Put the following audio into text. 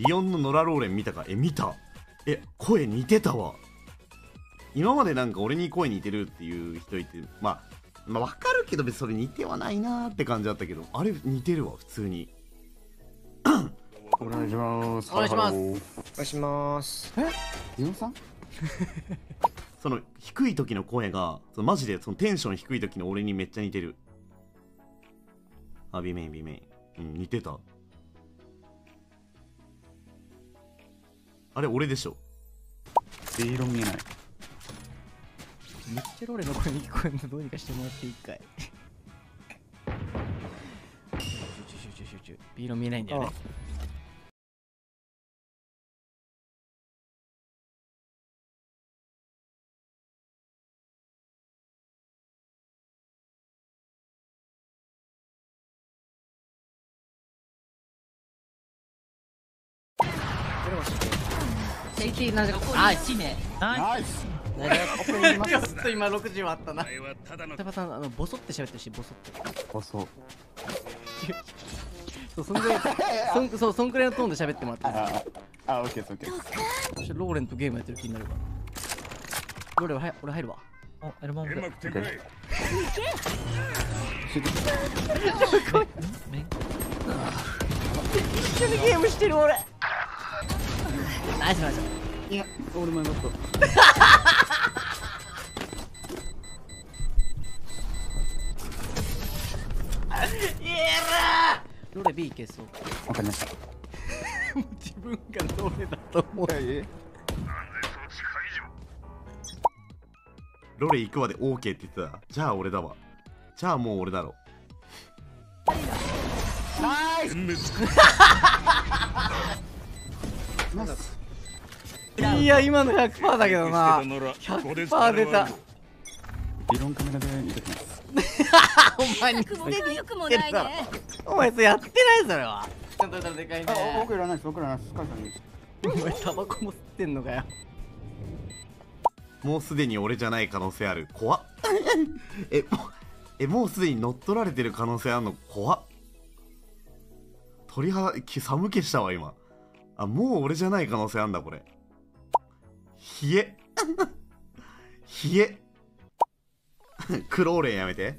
リオンのノラローレン見たか？え見た？え声似てたわ。今までなんか俺に声似てるっていう人いてまあまあ分かるけど別にそれ似てはないなーって感じだったけどあれ似てるわ普通に。お願いします。お願いします。お願いします。え？リオンさん？その低い時の声がそのマジでそのテンション低い時の俺にめっちゃ似てる。あビメインビメインうん似てたあれ俺でしょ。ビーロン見えない。めっちゃローレの声に聞こえるのどうにかしてもらっていいかい。集中集中集中ビーロン見えないんだよねセイティなんじゃあ1名ナイス。ちょっと今60はあったな。タバさんあのボソって喋ってるしボソって。あそうそうそんぐらい そんそうそんくらいのトーンで喋ってもらってああオッケーオッケーローレンとゲームやってる気になるわ。ローレンはは俺入るわ。おエルボンブ 一緒にゲームしてる俺。ナイスナイス いや俺もよかったローレ B 消そう？わかりました。自分がローレだと思う。えロレ行くまで OK って言ってた。じゃあ俺だわ。じゃあもう俺だろナイス！ナイスいや今の100%だけどな。100%出た。ビロンカメラで見てきますお前に久保が良くもないねお前それやってないそれは。ちゃんと歌でかいあね僕いらないです。僕いらないです。カイさんにお前タバコも吸ってんのかよ。もうすでに俺じゃない可能性ある。怖っ。えもうえもうすでに乗っ取られてる可能性あるの怖っ。鳥肌き寒気したわ今。あもう俺じゃない可能性あんだこれ冷え。冷え。クローレンやめて。